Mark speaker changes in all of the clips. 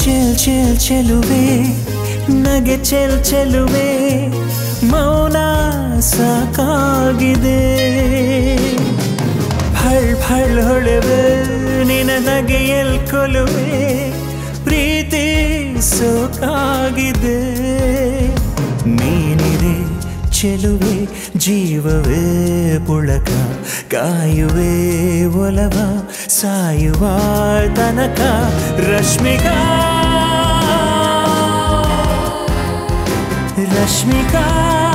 Speaker 1: ಚೆಲ್ ಚೆಲ್ ಚೆಲುವೆ ನಗೆ ಚೆಲ್ ಚೆಲುವೆ ಮೌನ ಸಾಕಾಗಿದೆ ಫಳ್ ಫಳ್ ಹೊಳೆವೆ ನಗೆಯಲ್ ಕೊಲುವೆ? ಪ್ರೀತಿ ಸೋಕಾಗಿದೆ ನೀನಿದೆ ಚೆಲುವೆ ಜೀವವೇ ಪುಳಕ. ಕಾಯುವೆ ಒಲವ ಸಾಯುವ ತನಕ. ರಶ್ಮಿಕಾ! ರಶ್ಮಿಕಾ!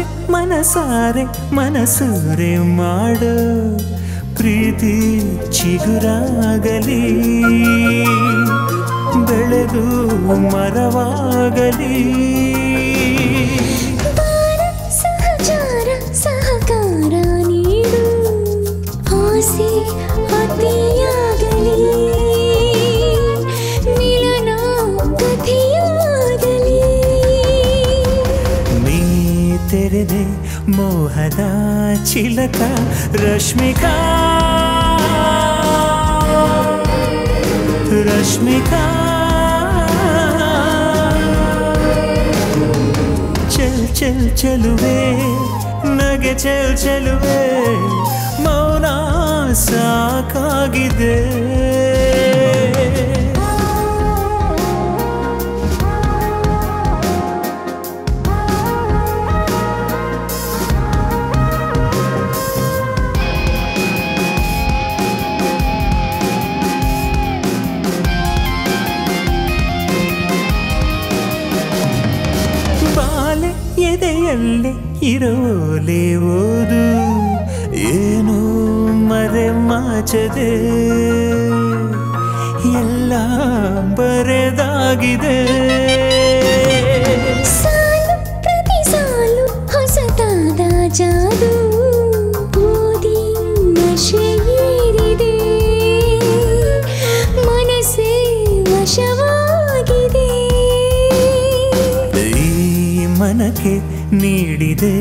Speaker 1: ಬಾರೆ ಮನಸಾರೆ ಮನಸಾರೆ ಮಾಡು. ಪ್ರೀತಿ ಚಿಗುರಾಗಲಿ. ಬೆಳೆದು ಮರವಾಗಲಿ. ತೆರೆದೆ ಮೋಹದ ಚಿಲಕ ರಶ್ಮಿಕಾ. ರಶ್ಮಿಕಾ. ಚಲ್ ಚಲ್ ಚಲುವೆ ನಗೆ ಚಲ್ ಚಲುವೆ ಮೌನ ಸಾಕಾಗಿದೆ. ಎದೆಯಲ್ಲೇ ಇರೋಲೆ ಓದು. ಏನು ಮರೆ ಮಾಚದೆ? ಎಲ್ಲ ಬರೆದಾಗಿದೆ.
Speaker 2: ಸಾಲು ಪ್ರತಿ ಸಾಲು ಹೊಸದಾದ ಜಾದು. ಓದಿ ನಶೆಯೇರಿದೆ ಮನಸ್ಸೇ ವಶವಾಗಿದೆ
Speaker 1: ನೀಡಿದೆ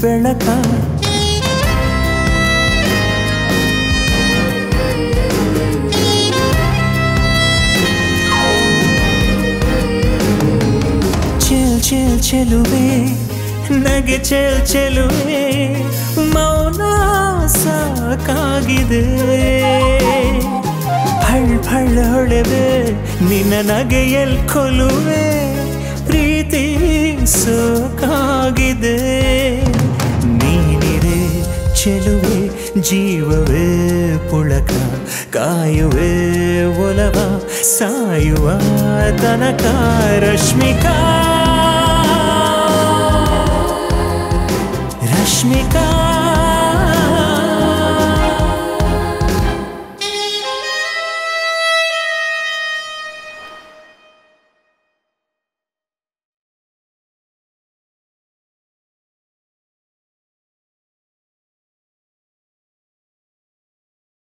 Speaker 1: ಬೆಳಕ. ಚೆಲ್ ಚೆಲ್, ಚೆಲುವೆ, ನಗೆ ಚೆಲ್, ಚೆಲುವೆ, ಮೌನ ಸಾಕಾಗಿದೆ. ಹಳ್ ಹಳ್ ಹೊಳೆವೆ, ನಿನ್ನ ನಗೆಯಲ್ ಕೊಲುವೆ. ಸೋಕಾಗಿದೆ ನೀನಿರೆ ಚೆಲುವೆ ಜೀವವೇ ಪುಳಕ ಕಾಯುವೆ ಒಲವ ಸಾಯುವ ತನಕ ರಶ್ಮಿಕಾ. ರಶ್ಮಿಕಾ.